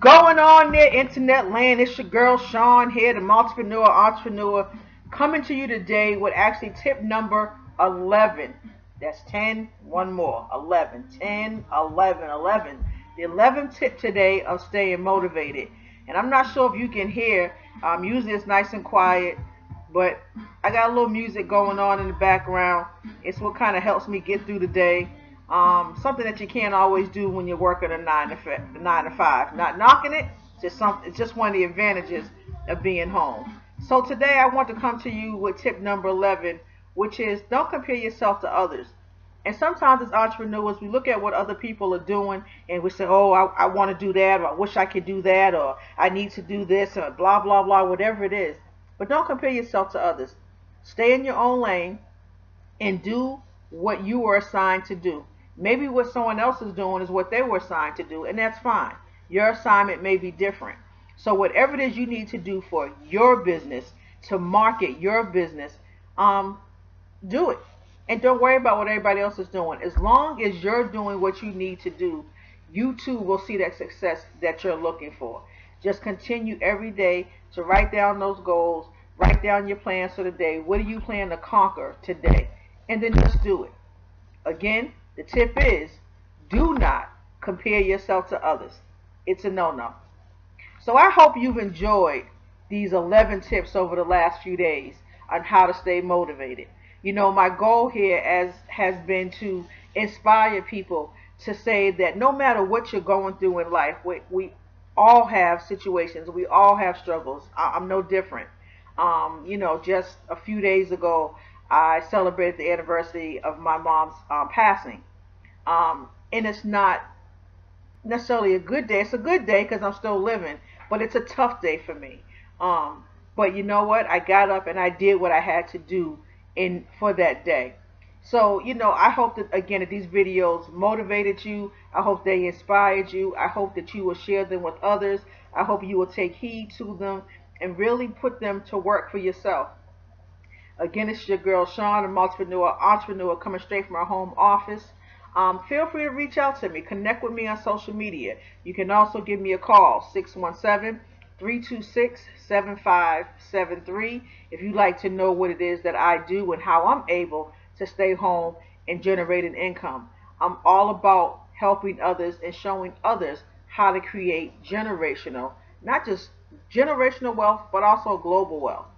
going on there, internet land? It's your girl Shawne here, the multipreneur entrepreneur, coming to you today with actually tip number 11. That's 10, one more, 11, 10, 11, 11. The 11th tip today of staying motivated. And I'm not sure if you can hear, um, usually it's nice and quiet, but I got a little music going on in the background. It's what kind of helps me get through the day. Um, something that you can't always do when you're working a nine to nine to five. Not knocking it, just something. It's just one of the advantages of being home. So today I want to come to you with tip number 11, which is don't compare yourself to others. And sometimes as entrepreneurs, we look at what other people are doing and we say, oh, I, I want to do that, or I wish I could do that, or I need to do this, or blah, blah, blah, whatever it is. But don't compare yourself to others. Stay in your own lane and do what you were assigned to do. Maybe what someone else is doing is what they were assigned to do, and that's fine. Your assignment may be different. So whatever it is you need to do for your business, to market your business, um, do it. And don't worry about what everybody else is doing. As long as you're doing what you need to do, you too will see that success that you're looking for. Just continue every day to write down those goals, write down your plans for the day. What do you plan to conquer today? And then just do it. Again, the tip is do not compare yourself to others. It's a no-no. So I hope you've enjoyed these 11 tips over the last few days on how to stay motivated. You know, my goal here as has been to inspire people to say that no matter what you're going through in life, we, we all have situations, we all have struggles. I, am no different. Um, you know, just a few days ago, I celebrated the anniversary of my mom's um, passing. Um, and it's not necessarily a good day. It's a good day because I'm still living, but it's a tough day for me. Um, but you know what? I got up and I did what I had to do in for that day. So, you know, I hope that, again, that these videos motivated you. I hope they inspired you. I hope that you will share them with others. I hope you will take heed to them and really put them to work for yourself. Again, it's your girl Shawne, a multipreneur, entrepreneur, coming straight from our home office. Um, feel free to reach out to me. Connect with me on social media. You can also give me a call, 617-326-7573, if you'd like to know what it is that I do and how I'm able to stay home and generate an income. I'm all about helping others and showing others how to create generational, not just generational wealth, but also global wealth.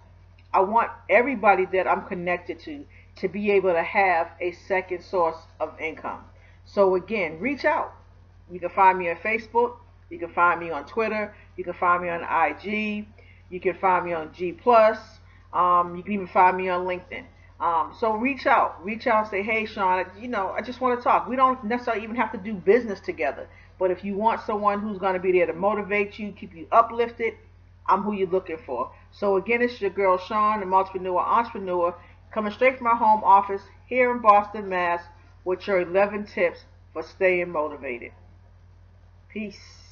I want everybody that I'm connected to to be able to have a second source of income. So again, reach out. You can find me on Facebook. You can find me on Twitter. You can find me on IG. You can find me on G+. Um, you can even find me on LinkedIn. Um, so reach out. Reach out and say, hey, Shawne, you know, I just want to talk. We don't necessarily even have to do business together. But if you want someone who's going to be there to motivate you, keep you uplifted, I'm who you're looking for. So again, it's your girl Shawne, the multipreneur entrepreneur, coming straight from my home office here in Boston, Mass, with your 11 tips for staying motivated. Peace.